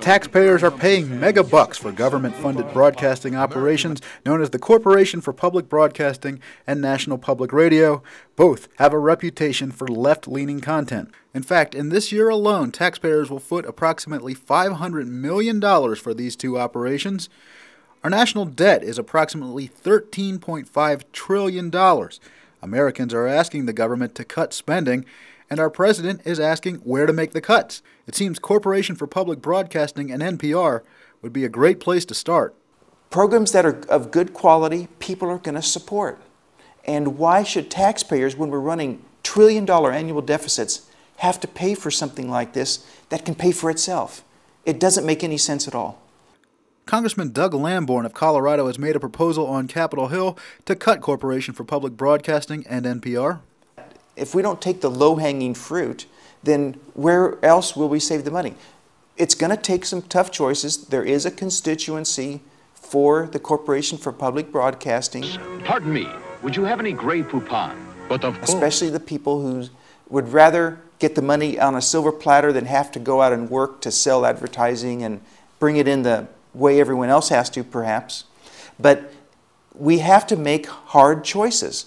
Taxpayers are paying mega bucks for government funded broadcasting operations known as the Corporation for Public Broadcasting and National Public Radio. Both have a reputation for left leaning content. In fact, in this year alone, taxpayers will foot approximately $500 million for these two operations. Our national debt is approximately $13.5 trillion. Americans are asking the government to cut spending, and our president is asking where to make the cuts. It seems Corporation for Public Broadcasting and NPR would be a great place to start. Programs that are of good quality, people are going to support. And why should taxpayers, when we're running trillion dollar annual deficits, have to pay for something like this that can pay for itself? It doesn't make any sense at all. Congressman Doug Lamborn of Colorado has made a proposal on Capitol Hill to cut Corporation for Public Broadcasting and NPR if we don't take the low hanging fruit, then where else will we save the money? It's going to take some tough choices. There is a constituency for the Corporation for Public Broadcasting. Pardon me, would you have any Grey Poupon? But of course. Especially the people who would rather get the money on a silver platter than have to go out and work to sell advertising and bring it in the way everyone else has to, perhaps. But we have to make hard choices.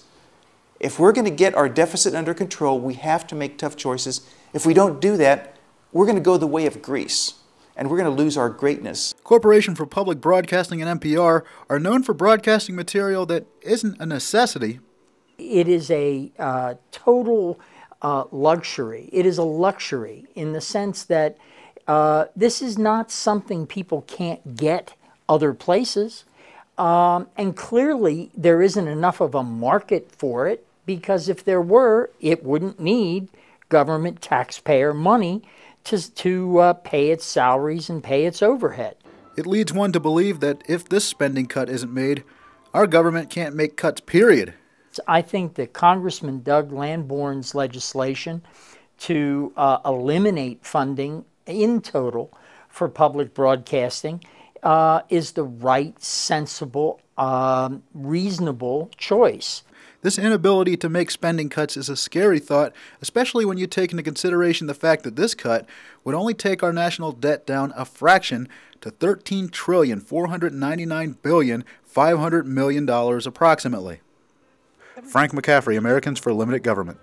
If we're going to get our deficit under control, we have to make tough choices. If we don't do that, we're going to go the way of Greece and we're going to lose our greatness. Corporation for Public Broadcasting and NPR are known for broadcasting material that isn't a necessity. It is a uh, total uh, luxury. It is a luxury in the sense that uh, this is not something people can't get other places. Um, and clearly, there isn't enough of a market for it because if there were, it wouldn't need government taxpayer money to, to uh, pay its salaries and pay its overhead. It leads one to believe that if this spending cut isn't made, our government can't make cuts, period. I think that Congressman Doug Lamborn's legislation to uh, eliminate funding in total for public broadcasting uh, is the right, sensible, um, reasonable choice. This inability to make spending cuts is a scary thought, especially when you take into consideration the fact that this cut would only take our national debt down a fraction to $13 trillion, $499 billion, $500 million approximately. Frank McCaffrey, Americans for Limited Government.